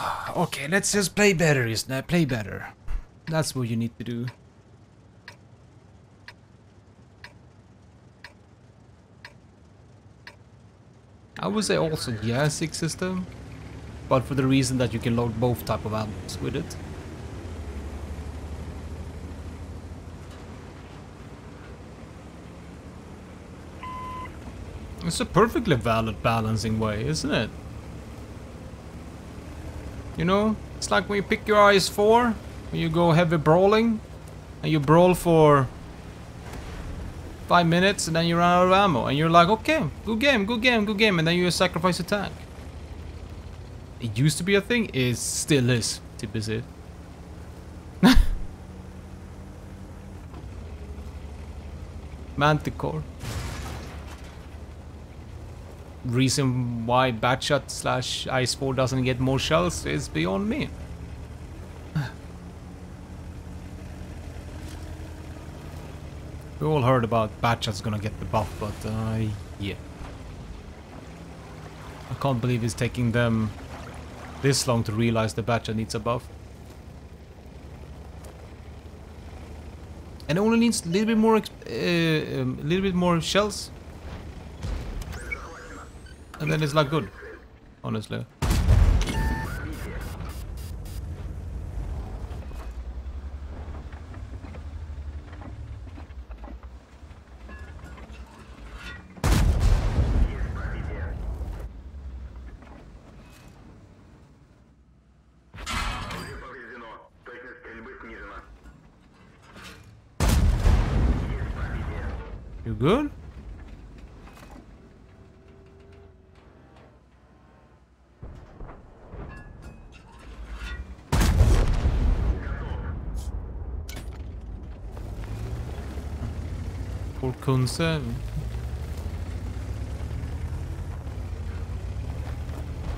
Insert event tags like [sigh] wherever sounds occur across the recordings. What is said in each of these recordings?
Ah, okay, let's just play better, isn't it? Play better. That's what you need to do. I would say also yeah, system, but for the reason that you can load both type of albums with it. It's a perfectly valid balancing way, isn't it? You know, it's like when you pick your IS-4, when you go heavy brawling, and you brawl for five minutes and then you run out of ammo and you're like, okay, good game, good game, good game, and then you sacrifice a tank. It used to be a thing, it still is, typ [laughs] Manticore. Reason why Batshot slash IS-4 doesn't get more shells is beyond me. [sighs] We all heard about Batshot's gonna get the buff, but uh, yeah. I can't believe it's taking them this long to realize the Batshot needs a buff. And it only needs a little bit more, uh, a um, little bit more shells. And then it's like good, honestly. You good? Kunse.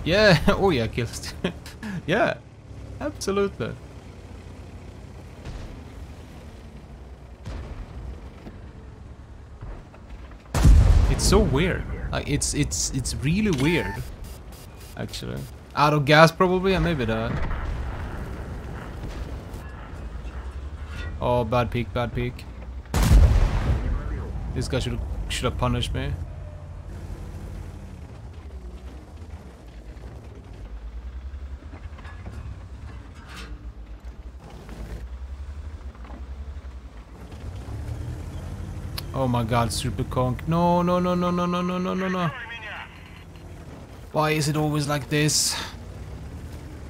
Yeah, [laughs] oh yeah, kills. [laughs] yeah, absolutely. It's so weird. Like it's it's it's really weird. Actually. Out of gas probably, and maybe that. Oh bad peek, bad peek. This guy should should have punished me. Oh my god, super conk. No, no, no, no, no, no, no, no, no, no. Why is it always like this?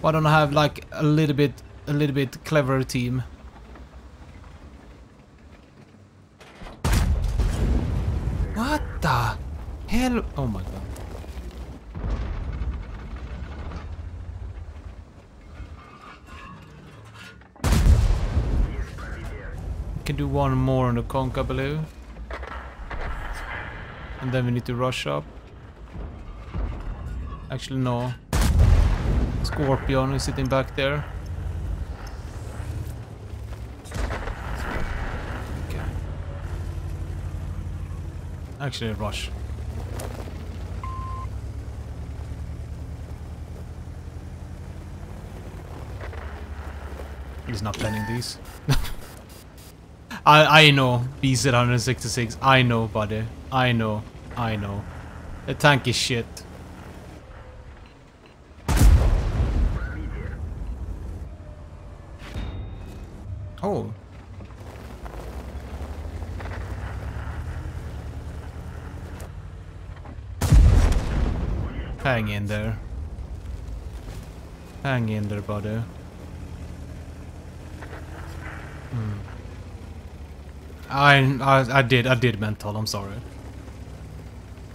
Why don't I have like a little bit, a little bit cleverer team? What the hell? Oh my god. We Can do one more on the conk, I believe. And then we need to rush up. Actually, no. Scorpion is sitting back there. Okay. Actually, rush. He's not planning these. [laughs] I I know BZ 166. I know, buddy. I know. I know. The tank is shit. Oh. Hang in there. Hang in there, buddy. Hmm. I, I I did I did mental. I'm sorry.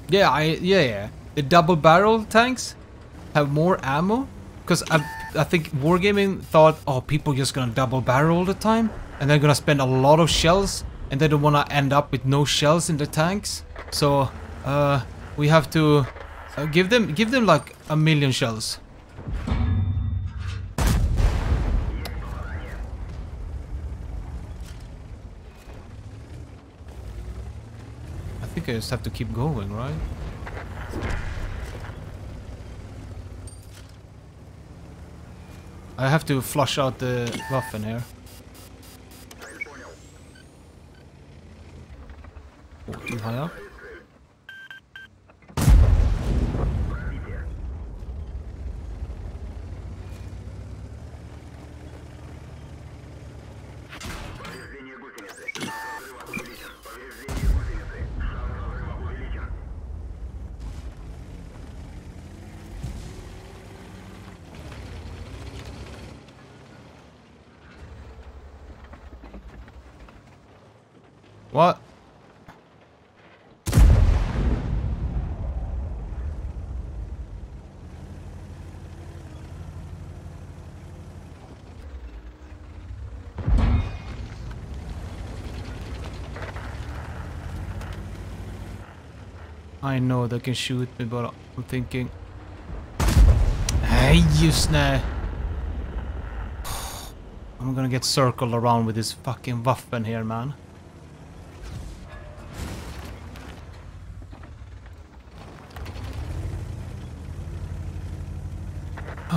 Yeah, I yeah yeah. The double barrel tanks have more ammo because I I think Wargaming thought oh people just gonna double barrel all the time and they're gonna spend a lot of shells and they don't wanna end up with no shells in the tanks. So uh we have to uh, give them give them like a million shells. Think I just have to keep going, right? I have to flush out the Waffen here. Oh, too high up. What? I know they can shoot me, but I'm thinking... Hey, you snare! [sighs] I'm gonna get circled around with this fucking Waffen here, man.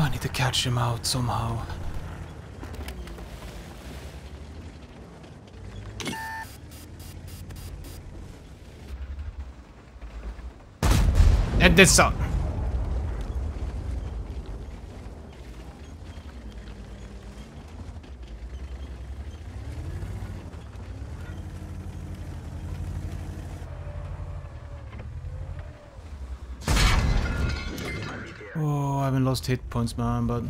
I need to catch him out somehow. And this up. Oh, I haven't lost hit points, man, but...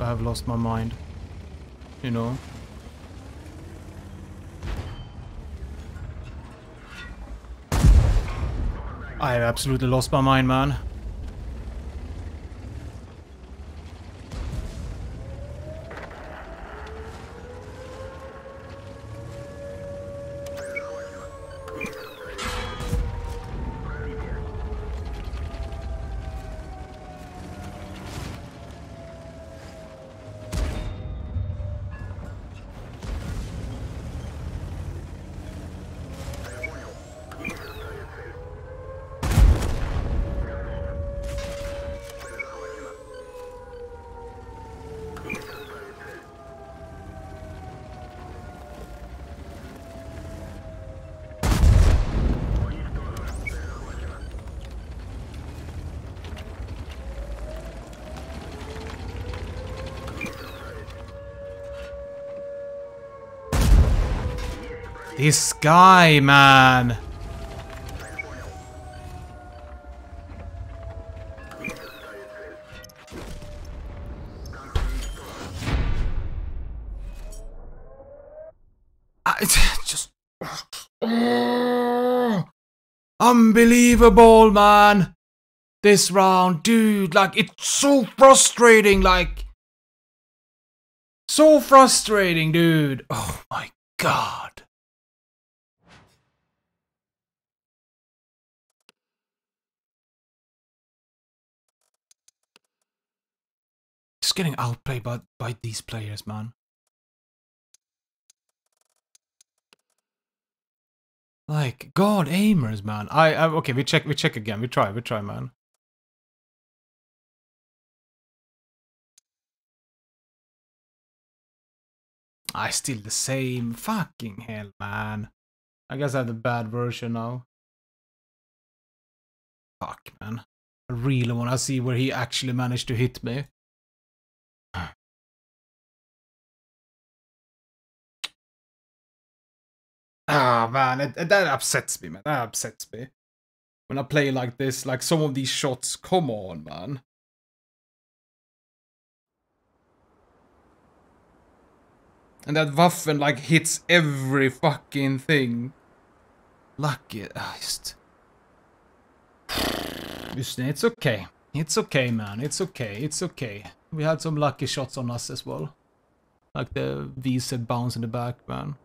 I have lost my mind. You know? I have absolutely lost my mind, man. This guy, man. I, [sighs] just... [sighs] Unbelievable, man. This round, dude, like, it's so frustrating, like... So frustrating, dude. Oh my god. Getting outplayed by, by these players, man. Like, God, aimers, man. I, I okay, we check, we check again. We try, we try, man. I still the same. Fucking hell, man. I guess I have the bad version now. Fuck, man. I really want to see where he actually managed to hit me. Ah, man, it, it, that upsets me, man. That upsets me. When I play like this, like some of these shots, come on, man. And that Waffen like hits every fucking thing. Lucky, ah, just... Just, it's okay. It's okay, man. It's okay. It's okay. We had some lucky shots on us as well. Like the V said bounce in the back, man.